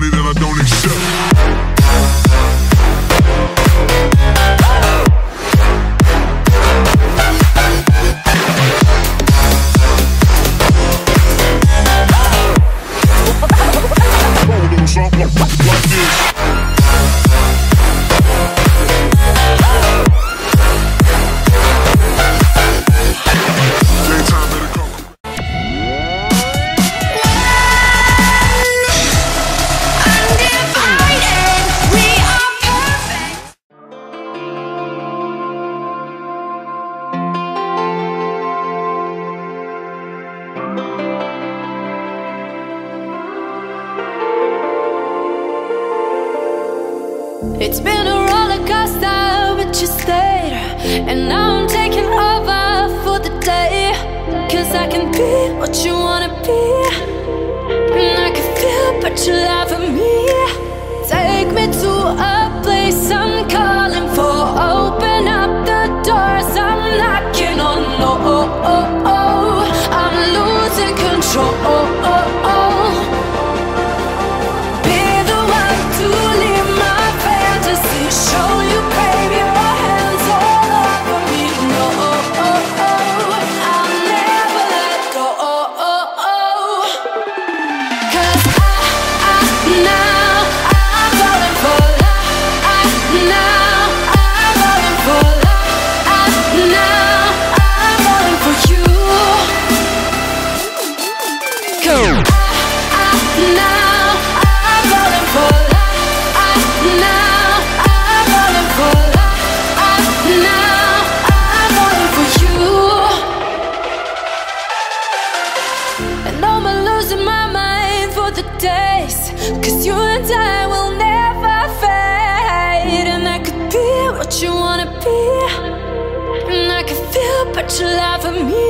money that I don't accept. It's been a roller coaster, but you stayed. And now I'm taking over for the day. Cause I can be what you wanna be. And I can feel, but you lie for me. Take me to a place I'm calling for. Open up the doors, I'm knocking on. No, oh, oh, oh. I'm losing control. Cause you and I will never fade. And I could be what you wanna be. And I can feel, but you for me.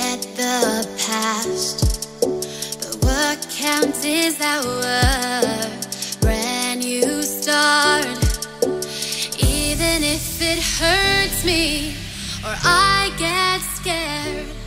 forget the past. But what counts is our brand new start. Even if it hurts me or I get scared.